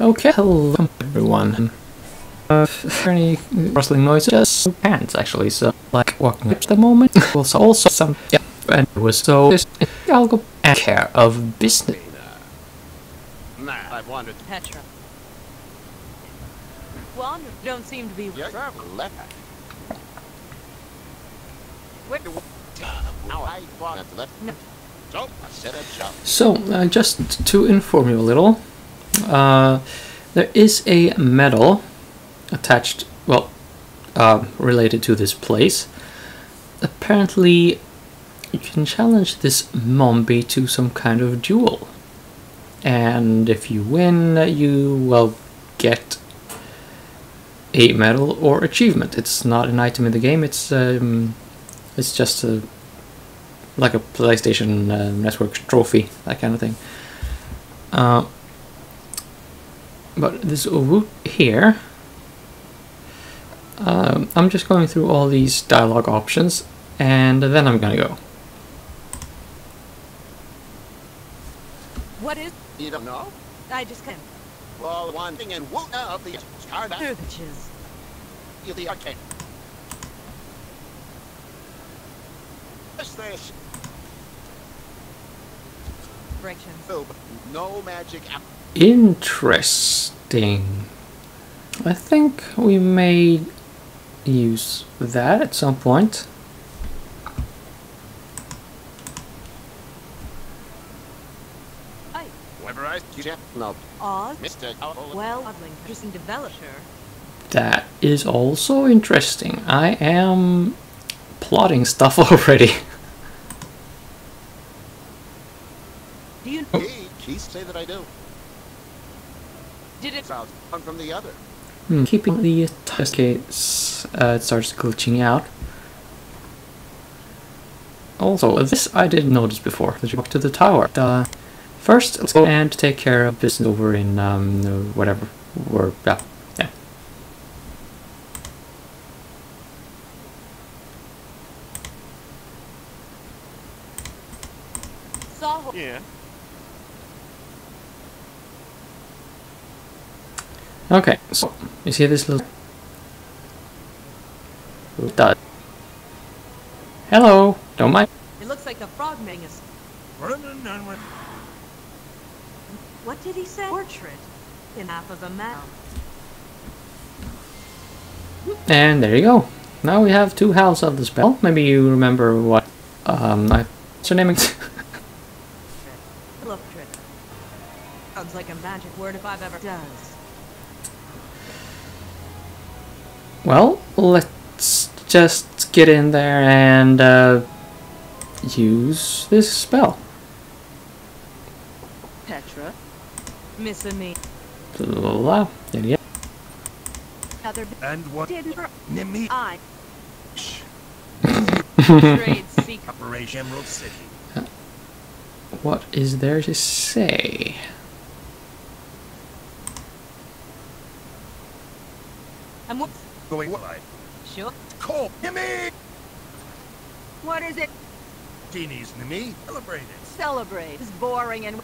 Okay, hello everyone. Uh, any rustling noises? Just hands actually, so like walking at the moment. Also, also some yeah, and it was so. I'll go and care of business. Nah, I've wandered. Petra. Well, don't seem to be. Yeah, left. Where- Now I want to left. So, uh, just to inform you a little, uh, there is a medal attached, well, uh, related to this place. Apparently, you can challenge this Mombi to some kind of duel. And if you win, you will get a medal or achievement. It's not an item in the game, it's, um, it's just a like a PlayStation uh, Network trophy, that kind of thing. Uh, but this route here, um, I'm just going through all these dialogue options, and then I'm gonna go. What is? You don't know? I just can't. Well, one thing and one of the card Through the chiz. you the arcade. This this no magic. Interesting. I think we may use that at some point. Hi. Whoever I no, Mr. Oh, Well, Odling, interesting developer. That is also interesting. I am plotting stuff already. Do you? He, he say that I do. Did it? Sounds one from the other. Hmm, keeping the cascades uh, it starts glitching out. Also, this I didn't notice before. That you walk to the tower. Uh, first, let's go and take care of business over in um, whatever. Or yeah, yeah. Saw. Yeah. Okay, so you see this little dot. Hello, don't mind. It looks like the frogman is. What did he say? Portrait. In half of a man. And there you go. Now we have two halves of the spell. Maybe you remember what um I what's her name? again? Look, trick. Sounds like a magic word if I've ever does. Well, let's just get in there and uh, use this spell. Petra. Missing me. Blah, blah, blah. Yeah, yeah. And what didn't Nimi I trade secret. Operation Emerald City. What is there to say? And what? Going. Sure. Call Nimi! What is it? Genies Nimi. Celebrate it. Celebrate. It's boring and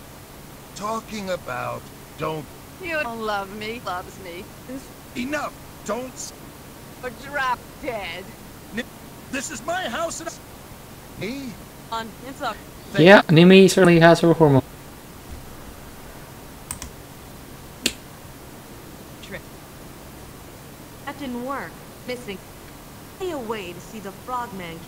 Talking about don't you don't love me. Loves me. enough. Don't s- Or drop dead. Ni- This is my house and me. On. It's a. Yeah, Nimi certainly has her hormone. trick. That didn't work. Missing. Stay away to see the frogman.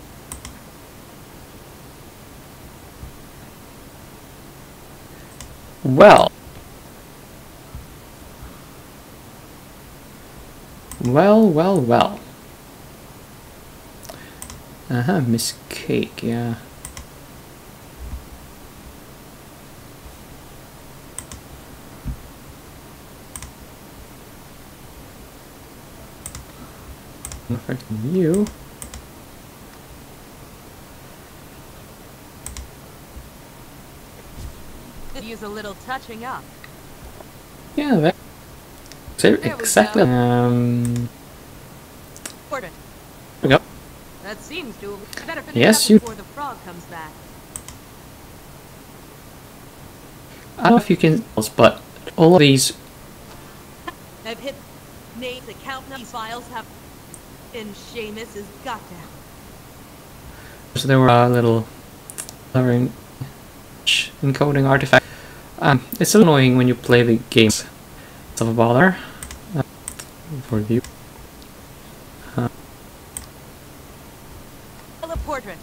Well. Well, well, well. Uh huh, Miss Cake, yeah. Affecting you. A little touching up. Yeah, that. So exactly. Um. There we go. That seems to. Better finish Yes, you- before the frog comes back. I don't know if you can, but all of these I've hit names that count these files have and Seamus is got down. So there were a little encoding artifact. Um, it's so annoying when you play the games. It's of a bother. Uh, for you. Uh, portrait.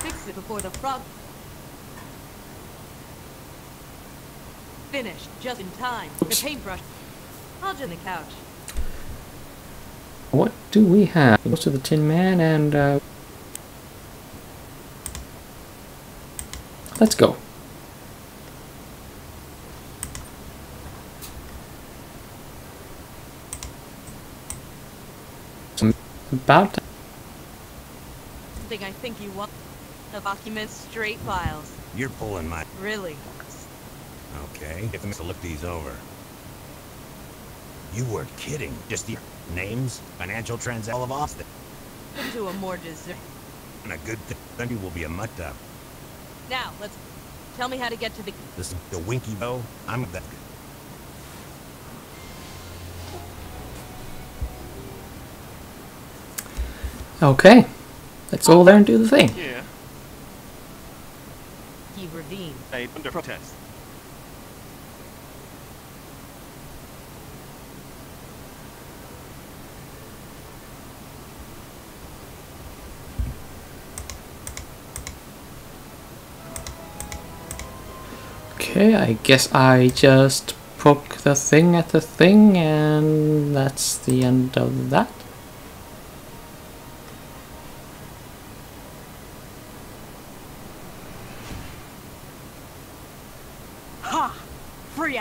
Fix it before the frog. Finished, just in time. Oops. The paintbrush. I'll just on the couch. what do we have? Goes to the Tin Man and uh, let's go. Some about Something I think you want. The documents straight files. You're pulling my... Really. Okay, if I'm to look these over. You weren't kidding. Just the names, financial trends, all of Austin. Into a more dessert. And a good thing, then you will be a mutt up. Now, let's... Tell me how to get to the... This is the Winkie Bow. I'm that... okay. Let's go there and do the thing. Yeah, Key Ravine. I under protest. Okay, I guess I just poke the thing at the thing and that's the end of that.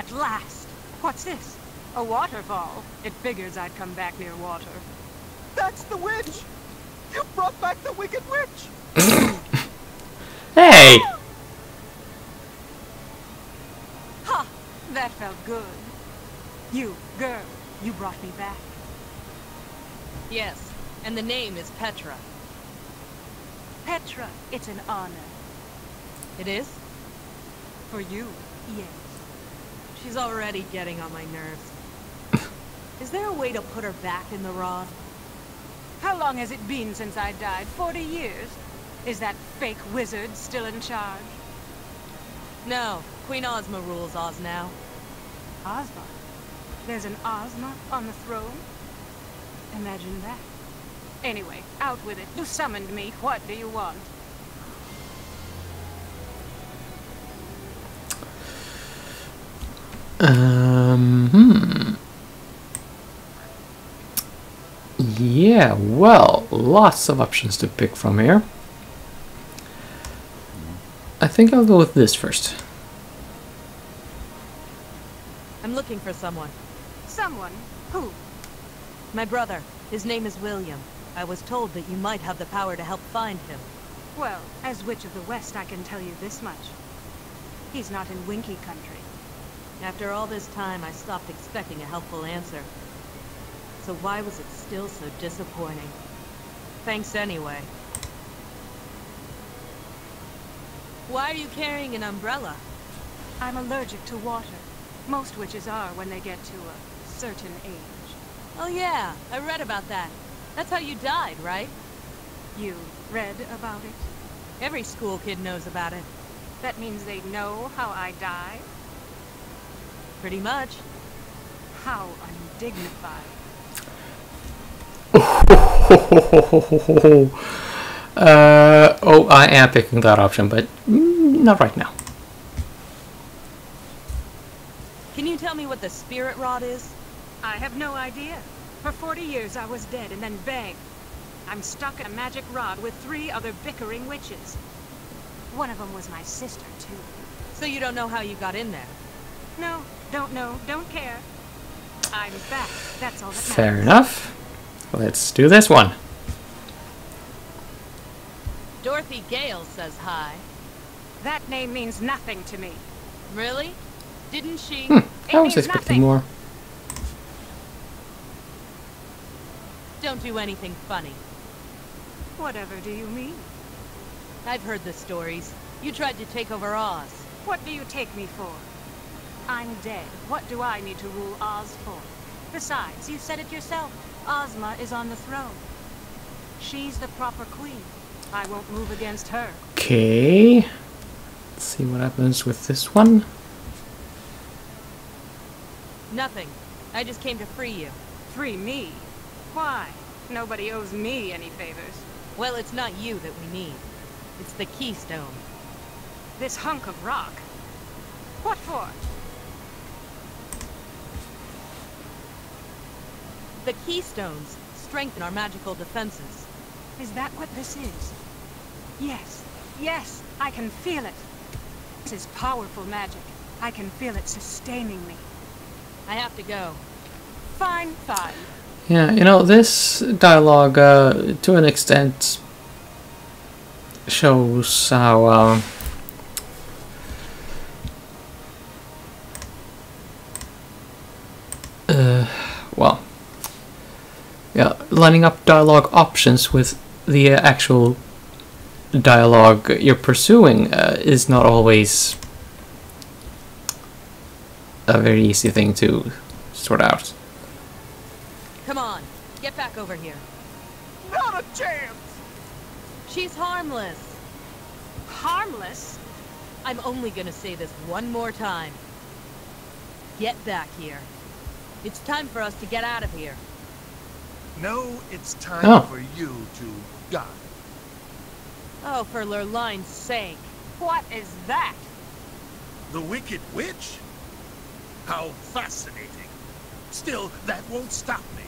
At last! What's this? A waterfall. It figures I'd come back near water. That's the witch! You brought back the wicked witch! Hey! Ha! That felt good. You, girl, you brought me back. Yes, and the name is Petra. Petra, it's an honor. It is? For you, yes. She's already getting on my nerves. Is there a way to put her back in the rod? How long has it been since I died? Forty years? Is that fake wizard still in charge? No, Queen Ozma rules Oz now. Ozma? There's an Ozma on the throne? Imagine that. Anyway, out with it. You summoned me. What do you want? Um, hmm. Yeah, well, lots of options to pick from here. I think I'll go with this first. I'm looking for someone. Someone? Who? My brother. His name is William. I was told that you might have the power to help find him. Well, as Witch of the West, I can tell you this much. He's not in Winkie Country. After all this time, I stopped expecting a helpful answer. So why was it still so disappointing? Thanks anyway. Why are you carrying an umbrella? I'm allergic to water. Most witches are when they get to a certain age. Oh yeah, I read about that. That's how you died, right? You read about it? Every school kid knows about it. That means they know how I died? Pretty much. How undignified. uh, oh, I am picking that option, but mm, not right now. Can you tell me what the spirit rod is? I have no idea. For 40 years I was dead and then bang. I'm stuck in a magic rod with three other bickering witches. One of them was my sister, too. So you don't know how you got in there? No, don't know, don't care. I'm back. That's all that matters. Fair enough. Let's do this one. Dorothy Gale says hi. That name means nothing to me. Really? Didn't she? Hmm, I was expecting nothing. more. Don't do anything funny. Whatever do you mean? I've heard the stories. You tried to take over Oz. What do you take me for? I'm dead. What do I need to rule Oz for? Besides, you said it yourself. Ozma is on the throne. She's the proper queen. I won't move against her. Okay. Let's see what happens with this one. Nothing. I just came to free you. Free me? Why? Nobody owes me any favors. Well, it's not you that we need. It's the Keystone. This hunk of rock. What for? The Keystones strengthen our magical defenses. Is that what this is? Yes, yes, I can feel it. This is powerful magic. I can feel it sustaining me. I have to go. Fine, fine. Yeah, you know, this dialogue, uh, to an extent, shows how, uh, lining up dialogue options with the uh, actual dialogue you're pursuing uh, is not always a very easy thing to sort out. Come on, get back over here. Not a chance! She's harmless. Harmless? I'm only gonna say this one more time. Get back here. It's time for us to get out of here. No, it's time Oh. for you to die. Oh, for Lurline's sake. What is that? The Wicked Witch? How fascinating. Still, that won't stop me.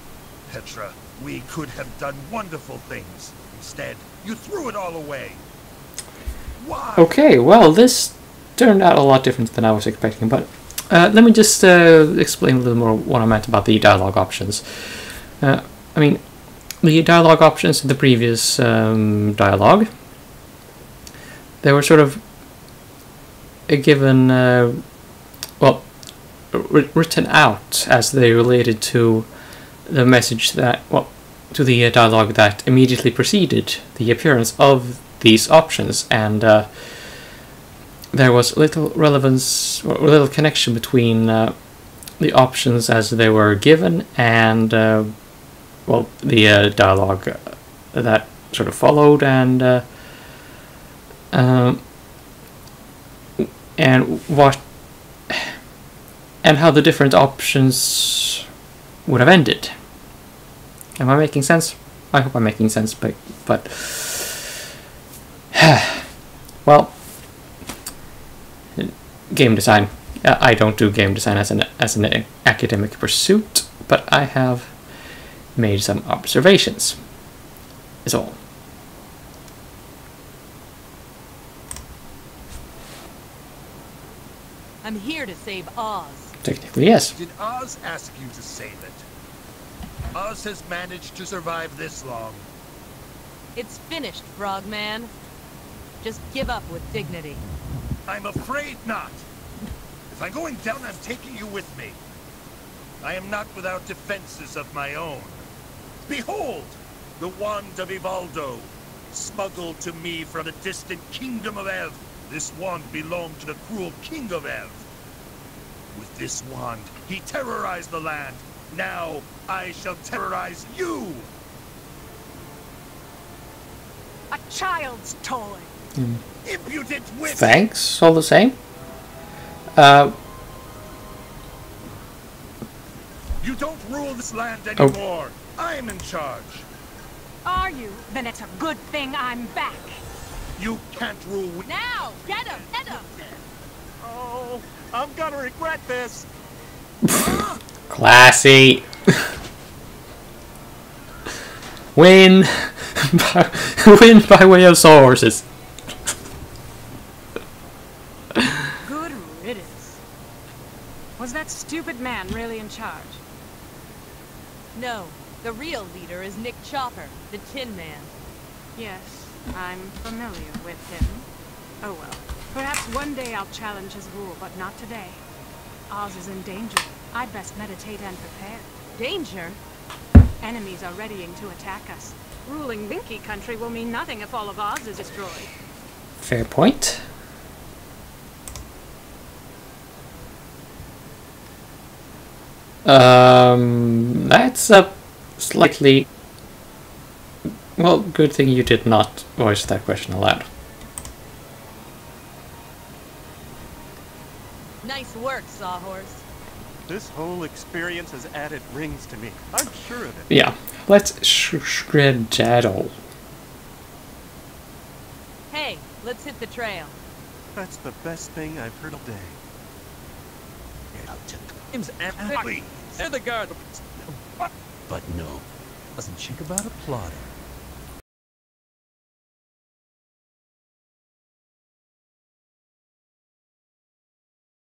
Petra, we could have done wonderful things. Instead, you threw it all away. Why? Okay, well, this turned out a lot different than I was expecting, but uh, let me just uh, explain a little more what I meant about the dialogue options. Uh, I mean, the dialogue options in the previous um, dialogue, they were sort of given, uh, well, written out as they related to the message that, well, to the uh, dialogue that immediately preceded the appearance of these options, and uh, there was little relevance or little connection between uh, the options as they were given and uh, well the uh, dialogue uh, that sort of followed and uh, um, and what and how the different options would have ended. Am I making sense? I hope I'm making sense, but but well, game design. I don't do game design as an as an academic pursuit, but I have made some observations. Is all. I'm here to save Oz. Technically, yes. Did Oz ask you to save it? Oz has managed to survive this long. It's finished, Frogman. Just give up with dignity. I'm afraid not. If I'm going down, I'm taking you with me. I am not without defenses of my own. Behold, the wand of Evoldo, smuggled to me from the distant kingdom of Ev. This wand belonged to the cruel king of Ev. With this wand, he terrorized the land. Now, I shall terrorize you! A child's toy. Impudent witch! Thanks, all the same. Uh, You don't rule this land Oh. Anymore. I'm in charge. Are you? Then it's a good thing I'm back. You can't rule wi- Now! Get him! Get him! Oh, I'm gonna regret this. classy. Win. by, win by way of sawhorses. Good riddance. Was that stupid man really in charge? No, the real leader is Nick Chopper, the Tin Man. Yes, I'm familiar with him. Oh well. Perhaps one day I'll challenge his rule, but not today. Oz is in danger. I'd best meditate and prepare. Danger? Enemies are readying to attack us. Ruling Winkie country will mean nothing if all of Oz is destroyed. Fair point. Um, that's a slightly. Well, good thing you did not voice that question aloud. Nice work, Sawhorse. This whole experience has added rings to me. I'm sure of it. Yeah, let's sh- daddle. Hey, let's hit the trail. That's the best thing I've heard all day. Oh, James Please. They're the guard. But no, doesn't think about a plotter.